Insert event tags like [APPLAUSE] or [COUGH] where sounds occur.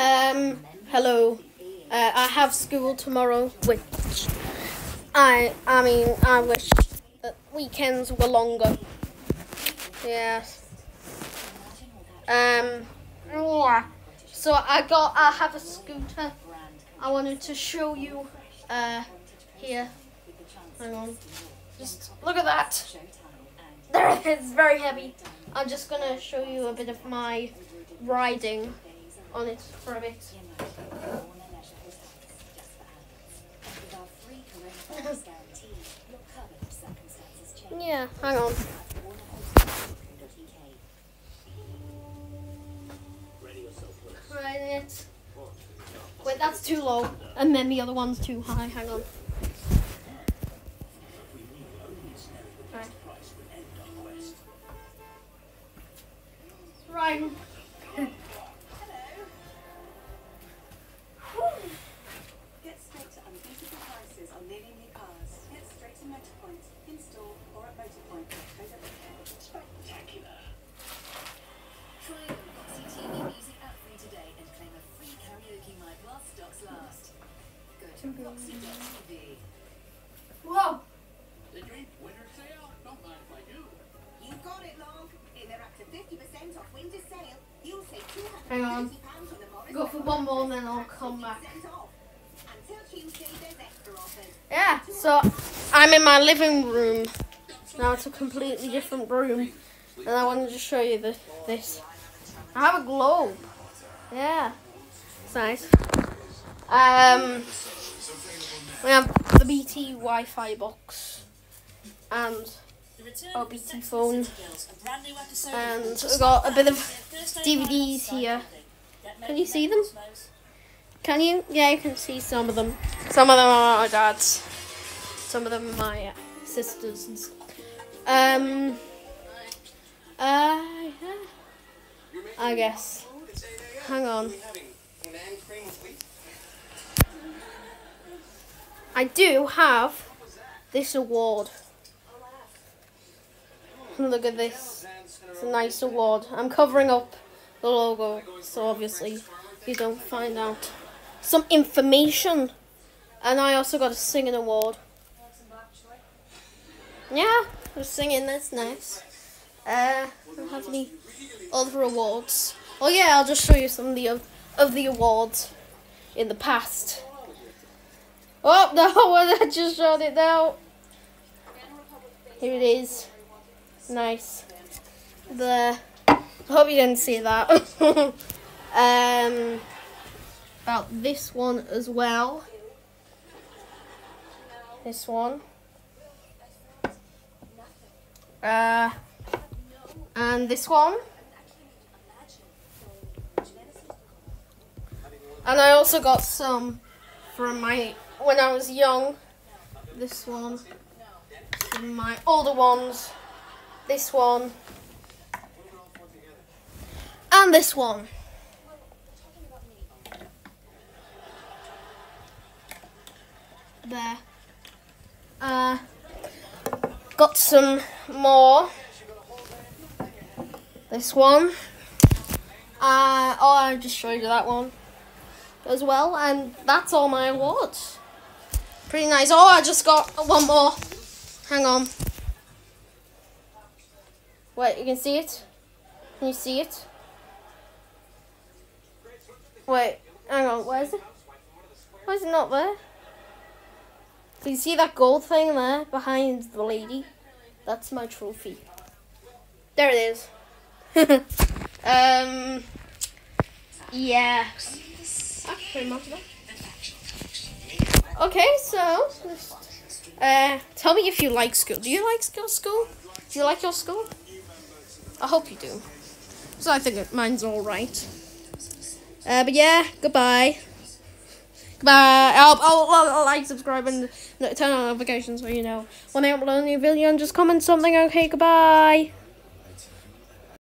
Um, hello. Uh, I have school tomorrow, which I, I mean, I wish that weekends were longer. Yes. Um, yeah. So I got, I have a scooter. I wanted to show you, uh, here. Hang on. Just look at that. [LAUGHS] There it is, very heavy. I'm just gonna show you a bit of my riding on it for a bit. Yeah, hang on. Riding it. Wait, that's too low. And then the other one's too high. Hang on. Right. Riding. Whoa. The drink winter sale? Don't mind if I do. You've got it, Log. In their up to 50% off winter sale, you'll save Hang on. £230 on the Go for one more and then I'll come back. 50% off. Until Tuesday, there's extra offers. Yeah, so I'm in my living room. Now it's a completely different room. And I wanted to show you the, this. I have a globe. Yeah. It's nice. Um, we have the BT Wi-Fi box. And The return of the BT phone. and the City Girls, a brand new episode And of we've got a bit of DVDs here. Can you see them? Can you? Yeah, you can see some of them. Some of them are my dad's. Some of them are my sisters. and Um. Uh. Yeah. I guess. Hang on. I do have this award. Look at this. It's a nice award. I'm covering up the logo, so obviously you don't find out some information. And I also got a singing award. Yeah, I'm singing. That's nice. Uh, I don't have any other awards. Oh yeah, I'll just show you some of the of, of the awards in the past. Oh [LAUGHS] no, I just showed it now. Here it is. Nice. There. Hope you didn't see that. [LAUGHS] um, about this one as well. This one. Uh, and this one. And I also got some from my when I was young. This one. My older ones. This one. And this one. There. Uh, got some more. This one. Uh, oh, I just showed you that one as well, and that's all my awards. Pretty nice. Oh, I just got one more. Hang on. Wait, you can see it? Can you see it? Wait, hang on, where is it? Why is it not there? So you see that gold thing there behind the lady? That's my trophy. There it is. [LAUGHS] um, yeah. That's pretty much it. Okay, so uh, tell me if you like school. Do you like school? School? Do you like your school? I hope you do. So I think mine's all right. Uh, but yeah, goodbye. Goodbye. I'll, like, subscribe, and turn on notifications so you know when I upload a new video. And just comment something. Okay, goodbye.